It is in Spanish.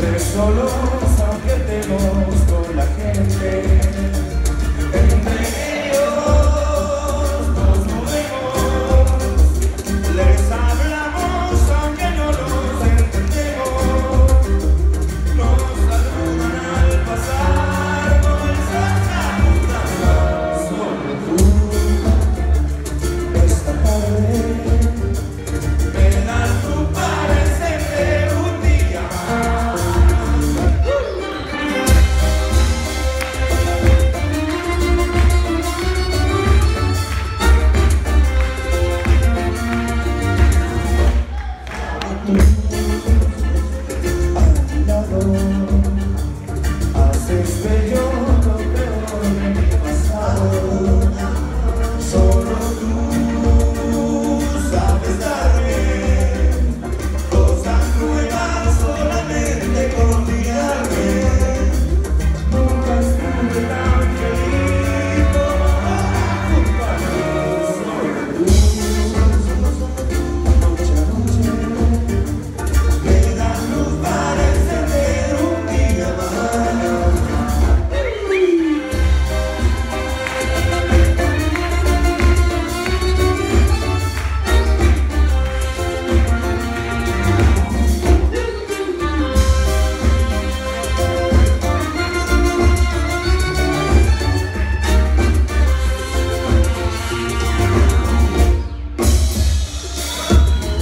Siempre solos, aunque te los